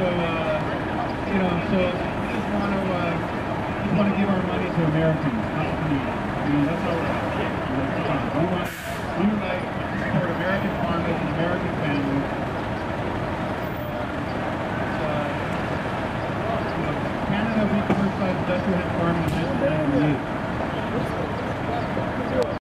So, uh, you know, so we just want to, uh, just want to give our money to Americans, not to you. I mean, that's all we're about. We want, we would like to support American farmers and American families. Uh, uh you know, Canada, we commercialize industrial farming